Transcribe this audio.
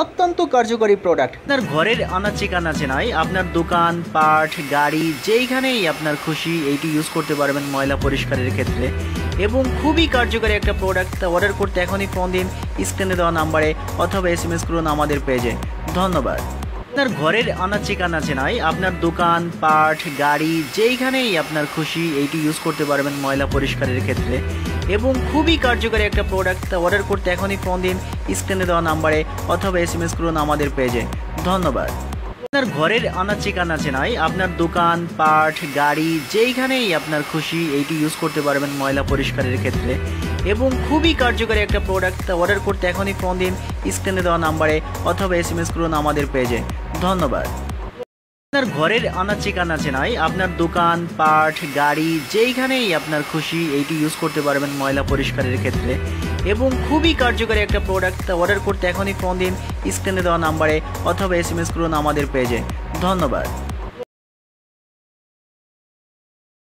অত্যন্ত কার্যকরী প্রোডাক্ট আপনার ঘরের আনাচে কানাচে নয় আপনার দোকান, পাট, গাড়ি, যেইখানেই আপনার খুশি, এইটি ইউজ করতে পারবেন ময়লা পরিষ্কারের ক্ষেত্রে। এবং খুবই কার্যকরী একটা প্রোডাক্ট অর্ডার করতে এখনই ফোন দিন স্ক্রিনে দেওয়া নাম্বারে অথবা এস এম এস করুন আমাদের পেজে ধন্যবাদ। আপনার ঘরের আনাচে কানাচে নয় আপনার দোকান, পাট, গাড়ি, যেইখানেই আপনার খুশি, এইটি ইউজ করতে পারবেন ময়লা পরিষ্কারের ক্ষেত্রে। এবং খুবই কার্যকরী একটা প্রোডাক্ট অর্ডার করতে এখনই ফোন দিন স্ক্রিনে দেওয়া নাম্বারে অথবা এস এম এস করুন আমাদের পেজে ধন্যবাদ। আপনার ঘরের আনাচে কানাচে নয় আপনার দোকান, পাট, গাড়ি, যেইখানেই আপনার খুশি এইটি ইউজ করতে পারবেন ময়লা পরিষ্কারের ক্ষেত্রে। এবং খুবই কার্যকরী একটা প্রোডাক্ট অর্ডার করতে এখনই ফোন দিন স্ক্রিনে দেওয়া নাম্বারে অথবা এস এম এস করুন আমাদের পেজে ধন্যবাদ। আপনার ঘরের আনাচে কানাচে নয় আপনার দোকান, পাট, গাড়ি, যেইখানেই আপনার খুশি এইটি ইউজ করতে পারবেন ময়লা পরিষ্কারের ক্ষেত্রে। এবং খুবই কার্যকরী একটা প্রোডাক্ট অর্ডার করতে এখনই ফোন দিন স্ক্রিনে দেওয়া নাম্বারে অথবা এস এম এস করুন আমাদের পেজে ধন্যবাদ।